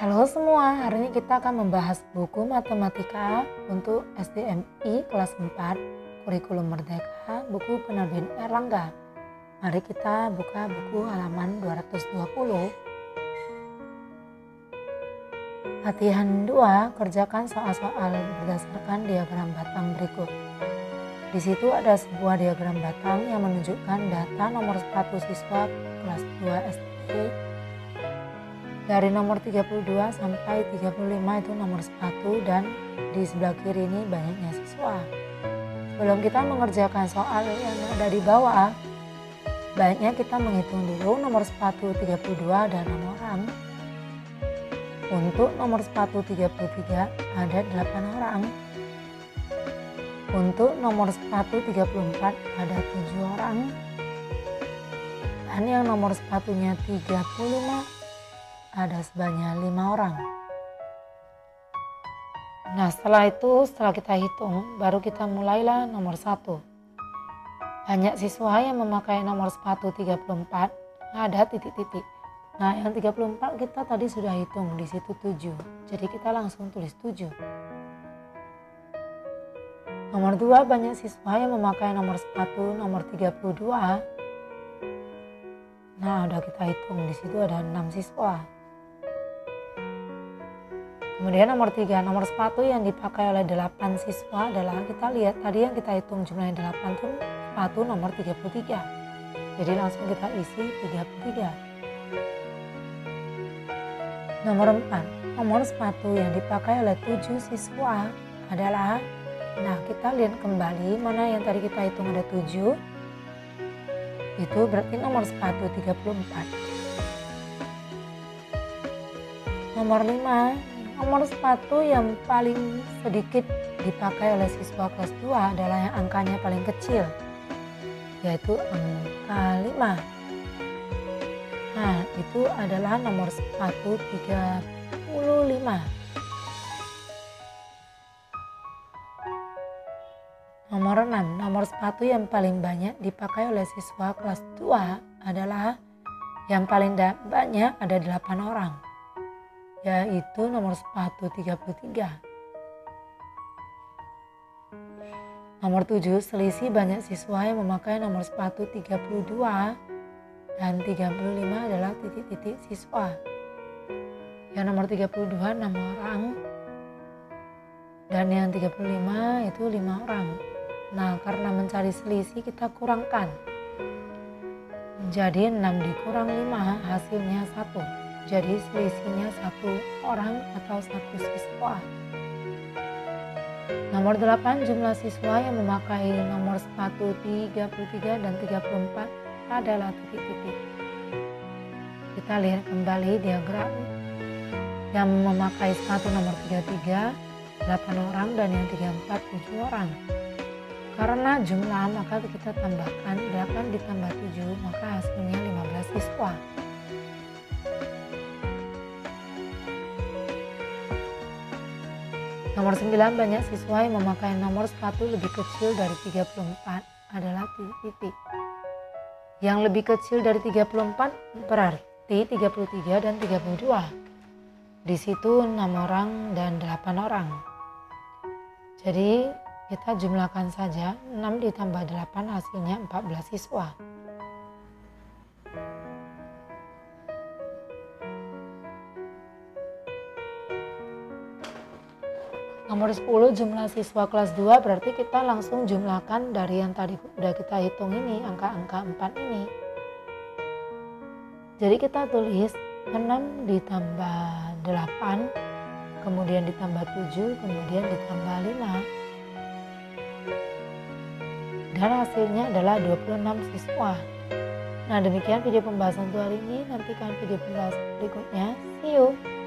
Halo semua, hari ini kita akan membahas buku matematika untuk SDMI kelas 4 Kurikulum Merdeka, buku penerbit Erlangga. Mari kita buka buku halaman 220. Latihan 2, kerjakan soal-soal berdasarkan diagram batang berikut. Di situ ada sebuah diagram batang yang menunjukkan data nomor sepatu siswa kelas 2 SD dari nomor 32 sampai 35 itu nomor sepatu dan di sebelah kiri ini banyaknya siswa. Sebelum kita mengerjakan soal yang ada di bawah, baiknya kita menghitung dulu nomor sepatu 32 dan nomor orang. Untuk nomor sepatu 33 ada 8 orang. Untuk nomor sepatu 34 ada 7 orang. Dan yang nomor sepatunya 35 ada sebanyak lima orang. Nah setelah itu setelah kita hitung baru kita mulailah nomor satu. Banyak siswa yang memakai nomor sepatu 34 ada titik-titik. Nah yang 34 kita tadi sudah hitung di situ 7. Jadi kita langsung tulis 7. Nomor 2 banyak siswa yang memakai nomor sepatu nomor 32. Nah udah kita hitung di situ ada 6 siswa. Kemudian nomor tiga, nomor sepatu yang dipakai oleh 8 siswa adalah kita lihat tadi yang kita hitung jumlahnya 8 itu sepatu nomor 33. Jadi langsung kita isi 33. Nomor 4, nomor sepatu yang dipakai oleh 7 siswa adalah Nah kita lihat kembali mana yang tadi kita hitung ada 7 Itu berarti nomor sepatu 34 Nomor 5 Nomor sepatu yang paling sedikit dipakai oleh siswa kelas 2 adalah yang angkanya paling kecil, yaitu angka 5. Nah, itu adalah nomor sepatu 35. Nomor 6, nomor sepatu yang paling banyak dipakai oleh siswa kelas 2 adalah yang paling banyak ada 8 orang yaitu nomor sepatu 33. Nomor 7, selisih banyak siswa yang memakai nomor sepatu 32 dan 35 adalah titik-titik siswa. Yang nomor 32 6 orang dan yang 35 itu 5 orang. Nah, karena mencari selisih kita kurangkan. Jadi 6 dikurang 5 hasilnya 1. Jadi selisihnya satu orang atau satu siswa. Nomor 8 jumlah siswa yang memakai nomor sepatu 33 dan 34 adalah titik-titik. Kita lihat kembali diagram yang memakai sepatu nomor 33 8 orang dan yang 34 7 orang. Karena jumlah maka kita tambahkan 8 ditambah 7 maka hasilnya 15 siswa. Nomor 9 banyak siswa yang memakai nomor sepatu lebih kecil dari 34 adalah titik-titik. Yang lebih kecil dari 34 berarti 33 dan 32. Di situ 6 orang dan 8 orang. Jadi kita jumlahkan saja 6 ditambah 8 hasilnya 14 siswa. Nomor 10 jumlah siswa kelas 2 berarti kita langsung jumlahkan dari yang tadi udah kita hitung ini, angka-angka 4 ini. Jadi kita tulis 6 ditambah 8, kemudian ditambah 7, kemudian ditambah 5. Dan hasilnya adalah 26 siswa. Nah demikian video pembahasan untuk hari ini, nantikan video pembahasan berikutnya. See you!